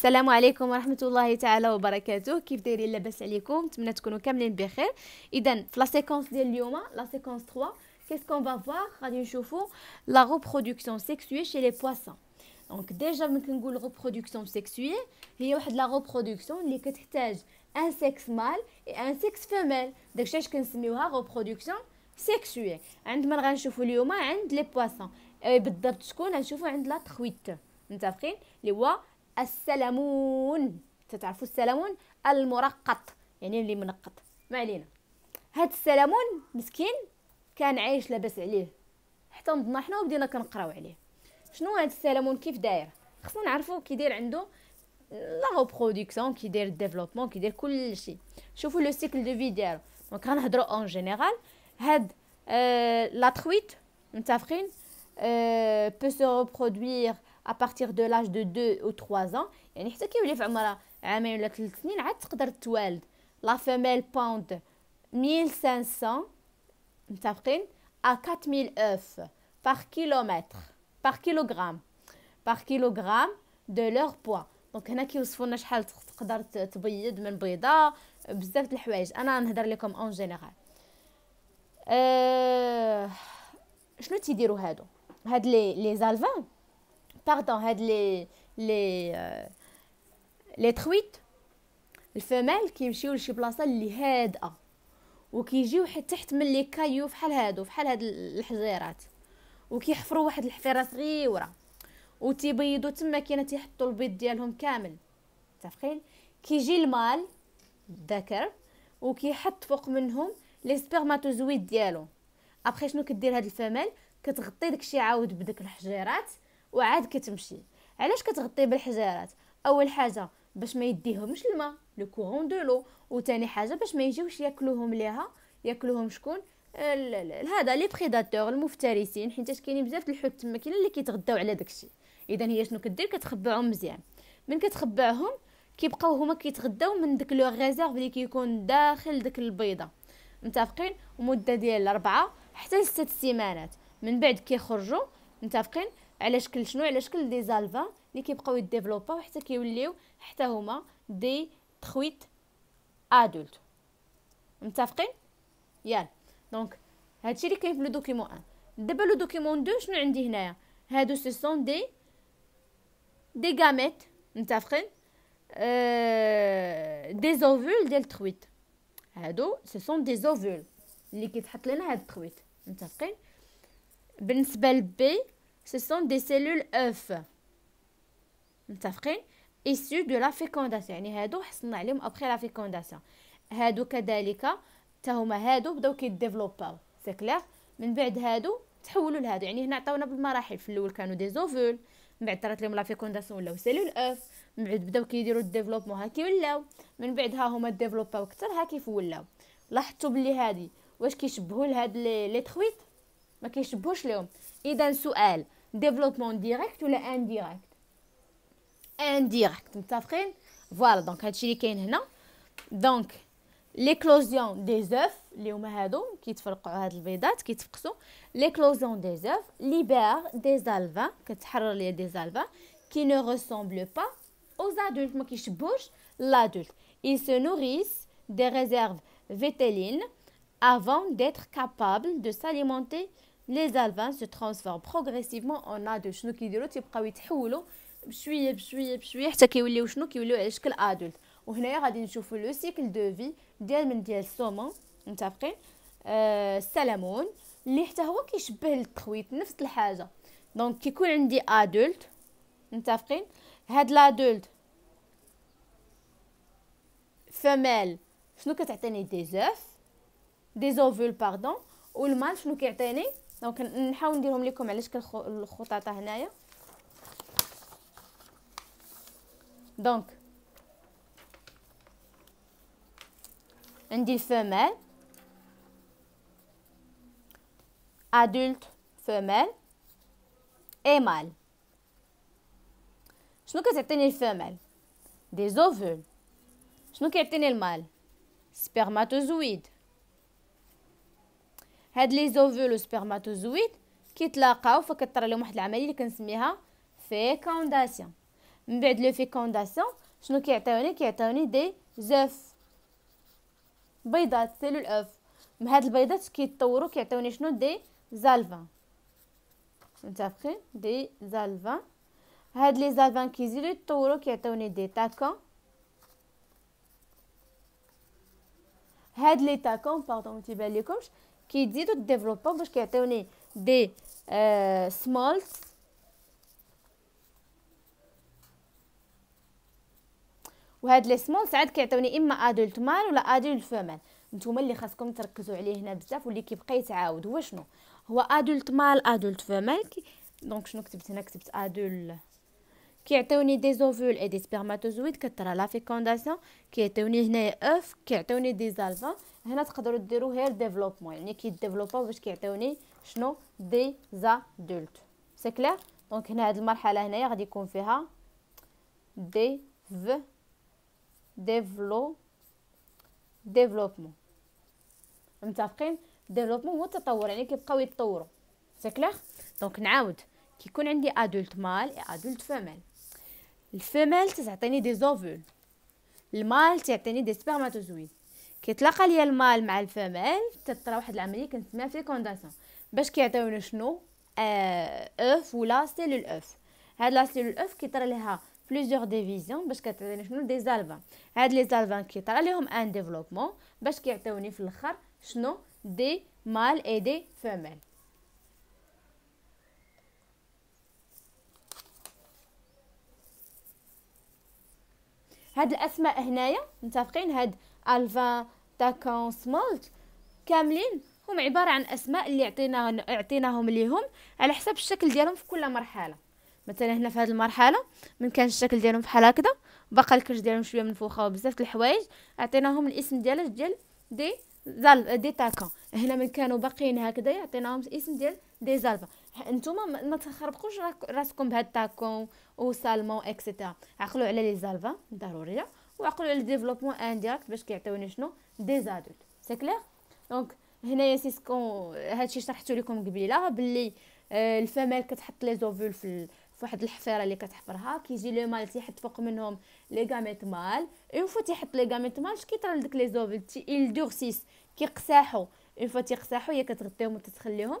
السلام عليكم ورحمة الله تعالى وبركاته. كيف دايرين لاباس عليكم؟ نتمنى تكونوا كاملين بخير. اذا في la séquence ديال اليوم la séquence 3 qu'est-ce qu'on va voir غادي نشوفوا la reproduction sexuée chez les poissons donc déjà ملي كنقول reproduction sexuée هي واحد la reproduction اللي كتحتاج un sexe mâle et un sexe femelle داكشي اش كنسميوها reproduction sexuée عند من غنشوفوا اليوم عند les poissons بالضبط شكون غنشوفوا عند la truite متفقين اللي هو السلمون. تتعرفوا السلمون؟ المرقط. يعني اللي منقط. ما علينا. هاد السلمون مسكين كان عايش لاباس عليه. حتى نضنا حنا وبدينا كنقراو عليه. شنو هاد السلمون؟ كيف داير؟ خصنا نعرفوا كي داير عنده la reproduction كي داير ال développement كي داير كلشي شوفوا le cycle de vie ديالو. donc غنهضروا en général هاد آه لا تخويت متفقين؟ آه بو سو ريبرودوير à partir de l'âge de 2 ou 3 ans يعني حتى كيولي في عمرها عامين ولا 3 سنين عاد تقدر توالد لا فيميل بوند 1500 متفقين à 4000 œufs par kilomètre par kilogramme par kilogramme de leur poids دونك هنا كيوصفوا لنا شحال تقدر تبيض من بيضه بزاف د الحوايج انا نهضر لكم اون جينيرال أه شنو تيديروا هادو هاد لي لي زالفان باردون هاد لي لي لي تخويت الفمال كيمشيو لشي بلاصه اللي هادئه وكيجيو حتى تحت من لي كايو فحال هادو فحال هاد الحجيرات وكيحفروا واحد الحفيرة صغيرة وتيبيضوا تما كاينة تيحطوا البيض ديالهم كامل متفقين؟ كيجي المال الذكر وكيحط فوق منهم les spermatozoïdes ديالو. ابخي شنو كدير هاد ال femelle؟ كتغطي داكشي عاود بديك الحجيرات وعاد كتمشي. علاش كتغطي بالحجارات؟ أول حاجة باش ما يديهمش الماء le courant de l'eau. وثاني حاجة باش ما يجيوش ياكلوهم ليها. ياكلوهم شكون؟ هذا les prédateurs المفترسين حيت كاينين بزاف الحوت تما كاين اللي كيتغداو على داكشي اذا هي شنو كدير؟ كتخبعهم مزيان. من كتخبعهم كيبقاو هما كيتغداو من داك لو ريزيرف اللي كيكون داخل داك البيضة. متفقين؟ مدة ديال 4 حتى 6 سيمانات. من بعد كيخرجوا متفقين؟ على شكل شنو على شكل دي زالفا اللي كيبقاو يديفلوباو حتى كيوليو حتى هما دي تخويت ادولت متفقين يلا دونك هادشي اللي كاين في لو دوكيمون 1 دابا لو دوكيمون 2 شنو عندي هنايا هادو سي سون دي دي غاميت متفقين أه دي زوفول ديال التخويت هادو سي سون دي زوفول اللي كيتحط لنا هاد التخويت متفقين بالنسبه لبي ce sont des cellules œufs. متفقين؟ issus de la fécondation. يعني هادو حصلنا عليهم ابخي لا فيكونداسيون هادو كذلك حتى هما هادو بداو كيديفلوباو c'est clair من بعد هادو تحولوا لهادو. يعني هنا عطاونا بالمراحل. في الأول كانوا des ovules من بعد طرات لهم la fécondation ولاو cellules œufs من بعد بداو كيديروا ال développement ها كيولاو من بعد ها هما développ او أكثر ها كيف ولاو. لاحظتوا بلي هادي. واش كيشبهوا لهاد les truites ما كيشبهوش لهم اذا سؤال. ديفلوبمون ديريكت ولا انديريكت انديريكت متفقين فوالا دونك هادشي اللي كاين هنا دونك ليكلوزيون دي زوف اللي هما هادو كيتفرقعوا هاد البيضات كيتفقسوا ليكلوزيون دي زوف ليبير دي زالفا كتحرر ليا دي زالفا كي نو ريسومبل با aux adultes ما كيشبهوش l'adulte ils se nourrissent des réserves vétélines avant d'être capables de s'alimenter لي زالفان سو ترانسفورم بروغريسيفمون اون ادولت شنو كيديروا تيبقاو يتحولوا بشويه بشويه بشويه حتى كيوليو شنو كيوليو على شكل adulte وهنايا غادي نشوفوا le cycle de vie ديال من ديال ال saumon متفقين آه السلمون اللي حتى هو كيشبه ال truite نفس الحاجة donc كيكون عندي adulte متفقين هاد l'adulte femelle شنو كتعطيني des œufs des ovules pardon وال mâle شنو كيعطيني donc نحاول نديرهم لكم على شكل الخطاطة هنايا. donc عندي ال femelle adulte femelle et mâle شنو كتعطيني ال femelle des ovules شنو كيعطيني ال mâle؟ spermatozoïdes هاد les ovules spermatozoïdes كيتلاقاو فكطرى لهم واحد العملية اللي كنسميها fécondation من بعد la fécondation شنو كيعطيوني؟ كيعطيوني des œufs بيضات cellules œufs هاد البيضات كيتطوروا كيعطيوني شنو؟ des alevins متفقين؟ des alevins هاد les alevins كيزيدو يتطوروا كيعطيوني des tacons هاد les tacons pardon متيبان ليكمش. كيزيدو développer باش كيعطيوني des آه وهاد لي سمول ساعات كيعطيوني إما adulte mâle ولا adulte femelle نتوما اللي خاصكم تركزوا عليه هنا بزاف واللي كيبقى يتعاود. هو شنو؟ هو adulte mâle adulte femelle donc شنو كتبت هنا؟ كتبت adultes كيعطيوني des ovules et des spermatozoïdes كترى la fécondation كيعطيوني هنايا œuf كيعطيوني des alevins هنا تقدروا ديروا غير développement يعني كي développ او باش كيعطيوني شنو؟ des adultes c'est clair donc هنا هاد المرحلة هنايا غادي يكون فيها des في dévelo développement متفقين؟ développement هو التطور يعني كيبقاو يتطوروا. c'est clair donc نعاود. كيكون عندي adulte mâle et adulte femelle ال femelle تعطيني des ovules ال mâle تعطيني des spermatozoïdes كيتلاقى ليا ال mâle مع ال femelle تطرا واحد العملية كنسميها fécondation باش كيعطيونا شنو؟ آه œuf ولا cellule œuf هاد la cellule œuf كيطرا ليها plusieurs divisions باش كتعطيني شنو؟ des alevins هاد les alevins كيطرا ليهم un développement باش كيعطيوني في الأخر شنو؟ des mâles et des femelles هاد الأسماء هنايا متفقين؟ هاد ألفا تاكون سمولت كاملين هم عبارة عن أسماء اللي عطينا عطيناهم ليهم على حسب الشكل ديالهم في كل مرحلة. مثلا هنا في هذه المرحلة من كان الشكل ديالهم بحال هكذا بقى الكرش ديالهم شوية منفوخة وبزاف الحوايج. عطيناهم الاسم ديال ديال دي زال دي تاكون. هنا من كانوا باقيين هكذا عطيناهم الاسم ديال des alevins. نتوما ما تخربقوش راسكم بهاد tacon و saumon et cetera عقلوا على les alevins ضروريه وعقلوا على développement indirect باش كيعطيوني شنو؟ des adultes c'est clair donc هنايا c'est ce qu'on هادشي شرحتو لكم قبيلة باللي آه la femelle كتحط les ovules في فواحد الحفيرة اللي كتحفرها كيجي le mâle تيحط فوق منهم les gamètes mâles une fois تيحط les gamètes mâles اش كيطرى لديك les ovules تي ils durcissent كيقساحو. une fois تيقساحو هي كتغطيهم وتتخليهم.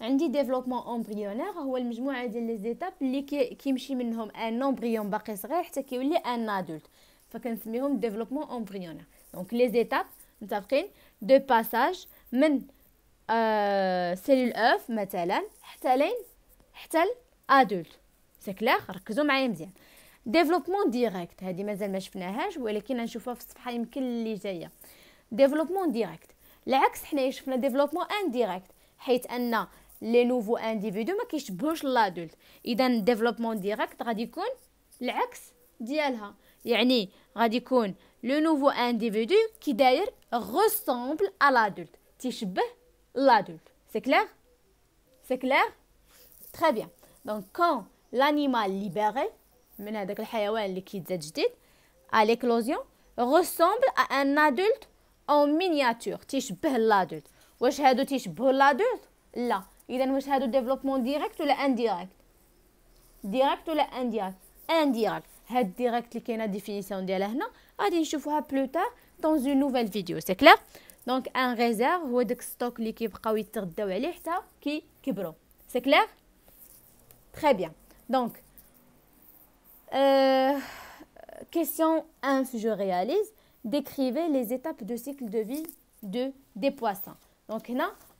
عندي développement embryonnaire هو المجموعة ديال les étapes اللي كيمشي منهم un embryon باقي صغير حتى كيولي un adulte. فكنسميهم développement embryonnaire. donc les étapes متفقين de passage من آه cellule œuf مثلا حتى لين حتى ال adulte c'est clair ركزوا معايا مزيان. développement direct. هذه مازال ما شفناهاش ولكن نشوفها في الصفحة يمكن اللي جاية. développement direct. العكس حنايا شفنا développement indirect حيث أن les nouveaux individus ما كيشبهوش l'adulte اذا développement direct غادي يكون العكس ديالها يعني غادي يكون le nouvel individu كي داير ressemble à l'adulte. تيشبه l'adulte. C'est clair? C'est clair? Très bien. Donc quand l'animal libéré من هذاك الحيوان اللي كيتزاد جديد à l'éclosion ressemble à un adulte en miniature. تيشبه لادولت واش هادو تيشبهوا لادولت لا اذا واش هادو ديفلوبمون ديريكت ولا انديريكت ديريكت ولا انديريكت انديريكت هاد ديريكت اللي كاينه ديفينيسيون ديالها هنا غادي نشوفوها بلو تار دون اون نوفيل فيديو سي كلير دونك ان ريزيرف هو داك ستوك اللي كيبقاو يتغداو عليه حتى كيكبروا سي كلير تري بيان دونك Euh, question 1, je réalise. Décrivez les étapes de cycle de vie de, des poissons. Donc, là,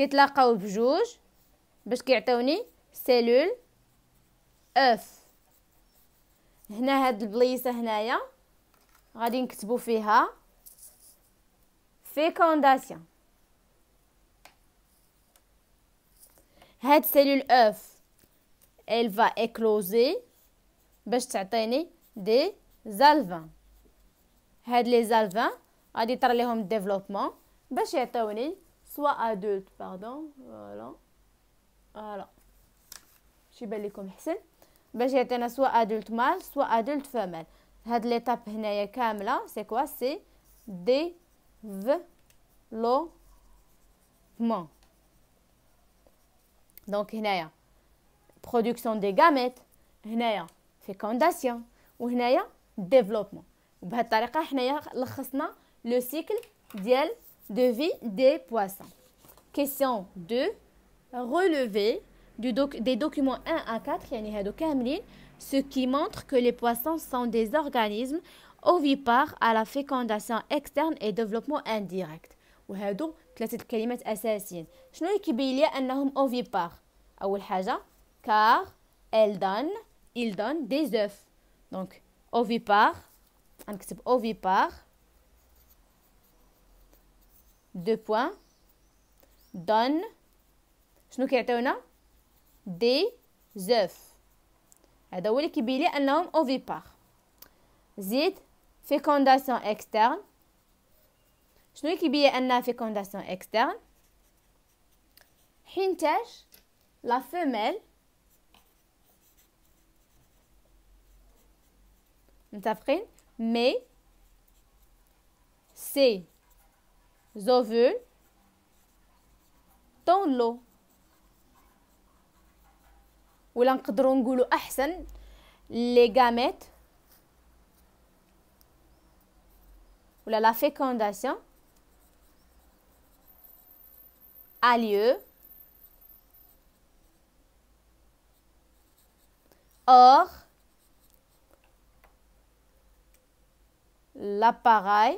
كيتلاقاو بجوج باش كيعطيوني cellule œuf هنا هاد البليصة هنايا غادي نكتبو فيها fécondation هاد cellule œuf va écloser باش تعطيني des alevins هاد les alevins غادي يطرى ليهم ديفلوبمون باش يعطيوني سوا ادولت باردون فوالا فوالا شي بان لكم حسن باش يعطينا سوا ادولت مال سوا ادولت فمال هاد ليتاب هنايا كامله سي كوا سي دي مون دونك هنايا برودكسيون دي غاميت هنايا فيكونداسيون وهنايا ديفلوبمون وبهذه الطريقه حنايا لخصنا لو سيكل ديال de vie des poissons. Question 2. Relever du doc des documents 1 à 4 يعني هادو كاملين ce qui montre que les poissons sont des organismes ovipares à la fécondation externe et développement indirect وهادو ثلاثه الكلمات اساسيين شنو اللي كيبين لي انهم اوفيبار اول حاجه car elles donnent ils donnent des œufs donc ovipare غنكتب ovipare deux points donne شنو كيعطيونا دي زوف هذا هو اللي كيبين لي انهم اوفيبار زيد فيكونداسيون اكسترن شنو اللي كيبين انها فيكونداسيون اكسترن حينتاش لا فيميل متفقين مي سي ovules dans l'eau ولا نقدروا نقولوا احسن لي غاميت ولا لا fécondation a lieu hors l'appareil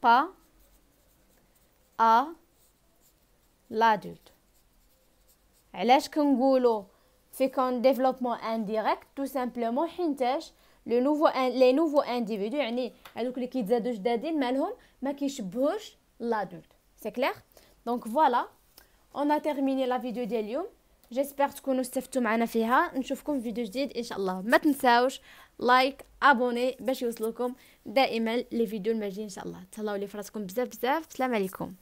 pas à l'adulte علاش كنقولوا كون ديفلوبمون انديريكت تو سامبلومون حينتاش لو نوفو لي نوفو انديفيدو يعني هذوك اللي كيتزادوا جدادين مالهم ما كيشبهوش لادولت سي كلير دونك فوالا اون ا تيرميني لا فيديو ديال اليوم جيسبر تكونوا استفدتوا معنا فيها نشوفكم في فيديو جديد ان شاء الله ما تنساوش لايك ابوني باش يوصلكم دائما لي فيديو المجي إن شاء الله. تهلاو لي فراسكم بزاف بزاف. السلام عليكم.